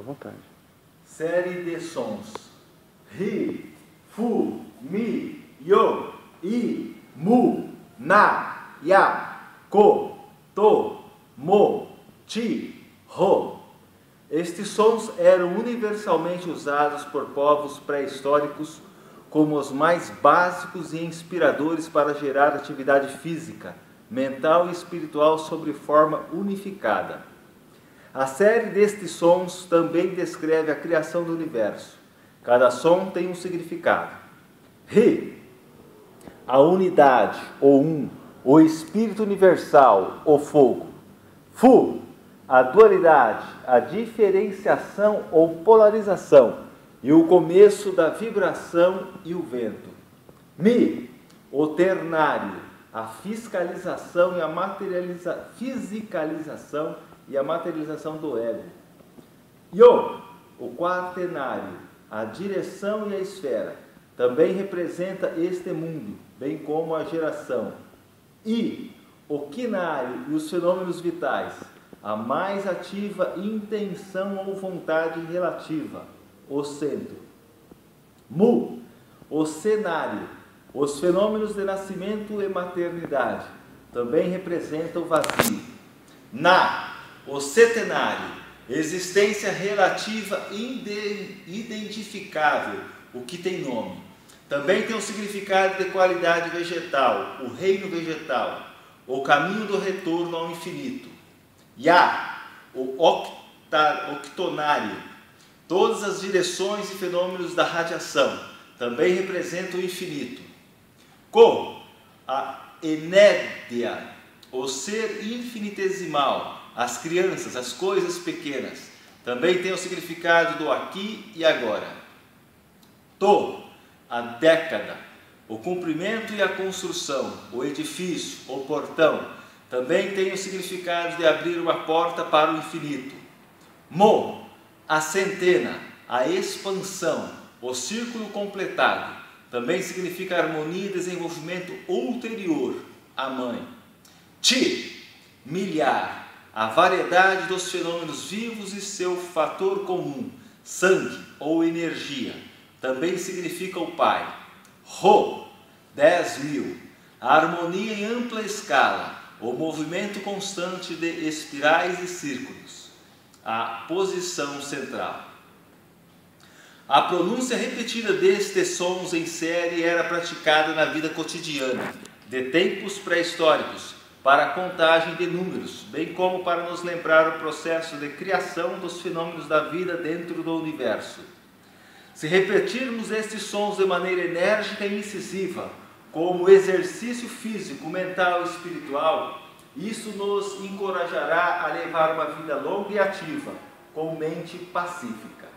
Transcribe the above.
À vontade. Série de sons. Ri, fu, mi, yo, i, mu, na, ya, ko, to, mo, ti, ro. Estes sons eram universalmente usados por povos pré-históricos como os mais básicos e inspiradores para gerar atividade física, mental e espiritual sobre forma unificada. A série destes sons também descreve a criação do universo. Cada som tem um significado. Ri, a unidade, ou um, o espírito universal, o fogo. Fu, a dualidade, a diferenciação ou polarização e o começo da vibração e o vento. Mi, o ternário, a fiscalização e a materializa, fisicalização e a materialização do ego. Yo, o quaternário, a direção e a esfera, também representa este mundo, bem como a geração. I, o quinário e os fenômenos vitais, a mais ativa intenção ou vontade relativa, o centro. Mu, o cenário, os fenômenos de nascimento e maternidade, também representa o vazio. Na, o setenário, existência relativa identificável, o que tem nome. Também tem o significado de qualidade vegetal, o reino vegetal, o caminho do retorno ao infinito. Ya, o octonário, todas as direções e fenômenos da radiação, também representam o infinito. Ko, a enédia, o ser infinitesimal, as crianças, as coisas pequenas, também tem o significado do aqui e agora. To, a década, o cumprimento e a construção, o edifício, o portão, também tem o significado de abrir uma porta para o infinito. Mo, a centena, a expansão, o círculo completado, também significa harmonia e desenvolvimento ulterior à mãe. Ti, milhar, a variedade dos fenômenos vivos e seu fator comum, sangue ou energia, também significa o pai. Ro, dez mil, a harmonia em ampla escala, o movimento constante de espirais e círculos, a posição central. A pronúncia repetida destes sons em série era praticada na vida cotidiana, de tempos pré-históricos, para a contagem de números, bem como para nos lembrar o processo de criação dos fenômenos da vida dentro do universo. Se repetirmos estes sons de maneira enérgica e incisiva, como exercício físico, mental e espiritual, isso nos encorajará a levar uma vida longa e ativa, com mente pacífica.